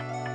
う